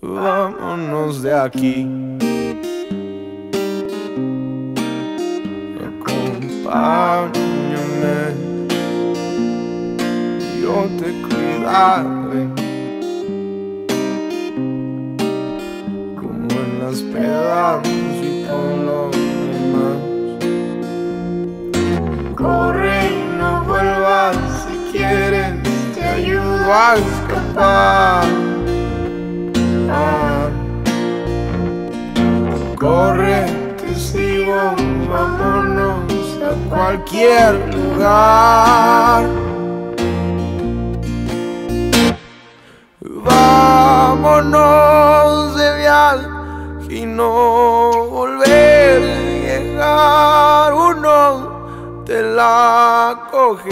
vámonos de aquí. Acompáñame, yo te cuidaré. Como en las pedas y con los demás. Corre y no vuelvas si quieres, te ayudo a escapar. Corre, te sigo, vámonos a cualquier lugar. Vámonos de viaje y no volver a llegar. Uno te la coge,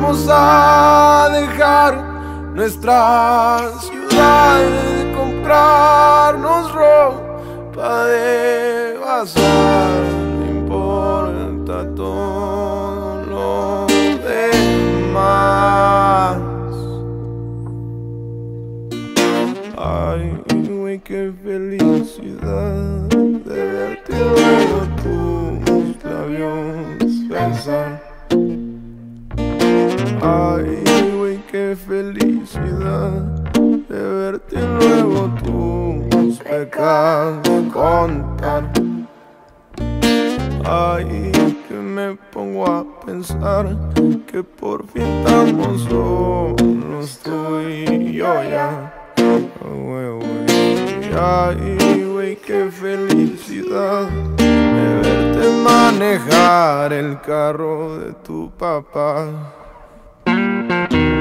Vamos a dejar nuestra ciudad, comprarnos ropa de bazar, no importa todo lo demás. Ay, güey, qué felicidad de verte luego tus labios. Ay, güey, qué felicidad de verte luego tus pecados contar. Ay, que me pongo a pensar que por fin estamos solos tú y yo ya. Ay, güey, qué felicidad de verte manejar el carro de tu papá. Thank you.